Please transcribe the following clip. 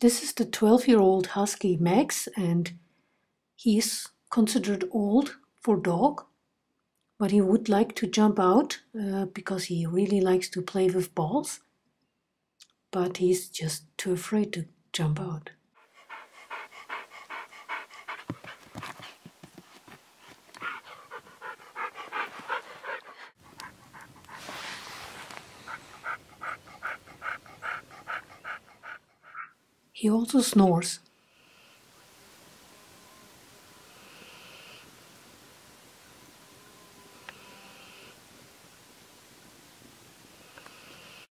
This is the 12 year old husky Max, and he's considered old for dog, but he would like to jump out uh, because he really likes to play with balls, but he's just too afraid to jump out. He also snores.